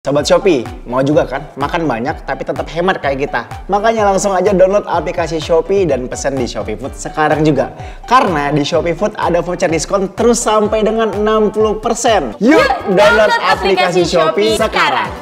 Sobat Shopee, mau juga kan makan banyak tapi tetap hemat kayak kita? Makanya langsung aja download aplikasi Shopee dan pesan di Shopee Food sekarang juga. Karena di Shopee Food ada voucher diskon terus sampai dengan 60%. Yuk, download aplikasi Shopee sekarang.